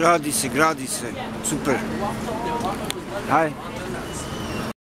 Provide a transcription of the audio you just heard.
Radi se, gradi se. Super. Hajde.